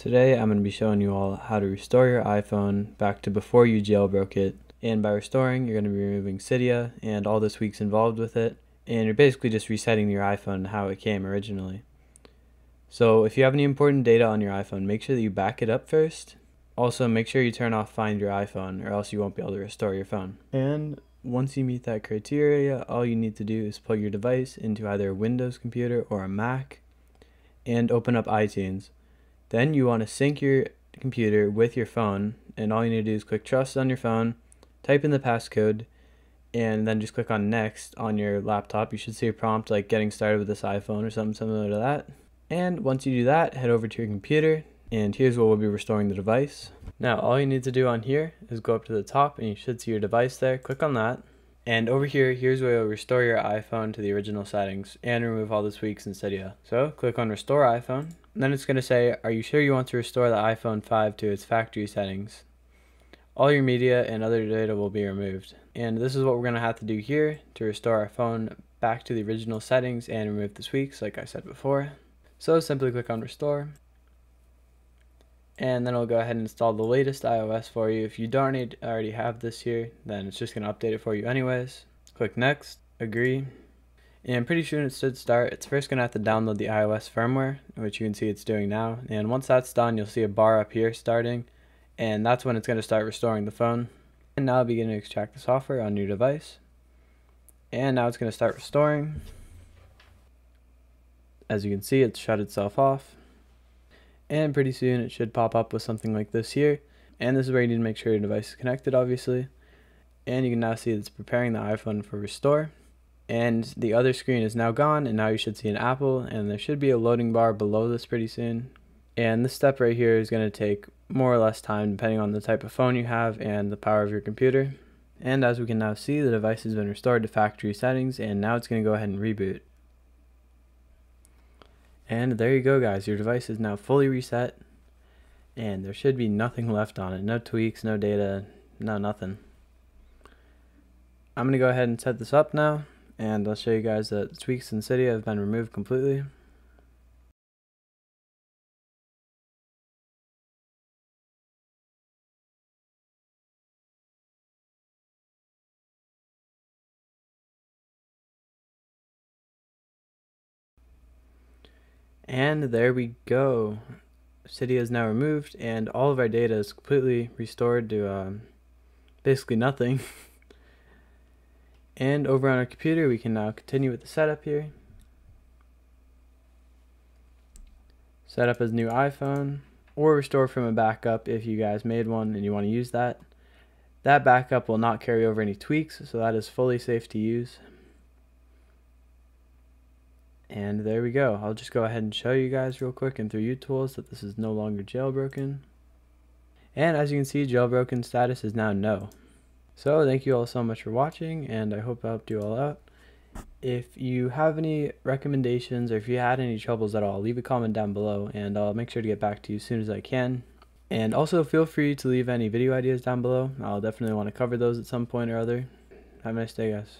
Today I'm going to be showing you all how to restore your iPhone back to before you jailbroke it. And by restoring, you're going to be removing Cydia and all the tweaks involved with it. And you're basically just resetting your iPhone how it came originally. So if you have any important data on your iPhone, make sure that you back it up first. Also, make sure you turn off Find Your iPhone or else you won't be able to restore your phone. And once you meet that criteria, all you need to do is plug your device into either a Windows computer or a Mac and open up iTunes. Then you want to sync your computer with your phone, and all you need to do is click Trust on your phone, type in the passcode, and then just click on Next on your laptop. You should see a prompt like getting started with this iPhone or something similar to that. And once you do that, head over to your computer, and here's where we'll be restoring the device. Now, all you need to do on here is go up to the top, and you should see your device there. Click on that. And over here, here's where you'll restore your iPhone to the original settings and remove all the tweaks and Cydia. So click on Restore iPhone, then it's going to say, are you sure you want to restore the iPhone 5 to its factory settings? All your media and other data will be removed. And this is what we're going to have to do here to restore our phone back to the original settings and remove the tweaks like I said before. So simply click on restore. And then it'll go ahead and install the latest iOS for you. If you don't need, already have this here, then it's just going to update it for you anyways. Click next, agree, and pretty soon it should start. It's first going to have to download the iOS firmware, which you can see it's doing now. And once that's done, you'll see a bar up here starting, and that's when it's going to start restoring the phone. And now begin to extract the software on your device. And now it's going to start restoring. As you can see, it's shut itself off. And pretty soon it should pop up with something like this here. And this is where you need to make sure your device is connected, obviously. And you can now see it's preparing the iPhone for restore and the other screen is now gone and now you should see an apple and there should be a loading bar below this pretty soon and this step right here is going to take more or less time depending on the type of phone you have and the power of your computer and as we can now see the device has been restored to factory settings and now it's going to go ahead and reboot and there you go guys. Your device is now fully reset. And there should be nothing left on it. No tweaks no data no nothing. I'm going to go ahead and set this up now. And I'll show you guys that tweaks in Cydia have been removed completely. And there we go. Cydia is now removed and all of our data is completely restored to um, basically nothing. And over on our computer, we can now continue with the setup here. Set up as new iPhone or restore from a backup if you guys made one and you want to use that. That backup will not carry over any tweaks, so that is fully safe to use. And there we go. I'll just go ahead and show you guys real quick in 3U Tools that this is no longer jailbroken. And as you can see, jailbroken status is now no. So thank you all so much for watching and I hope I helped you all out. If you have any recommendations or if you had any troubles at all, leave a comment down below and I'll make sure to get back to you as soon as I can. And also feel free to leave any video ideas down below. I'll definitely want to cover those at some point or other. Have a nice day guys.